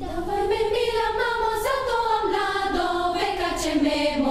Dawaj my la mamo, za to am lado, vekacie my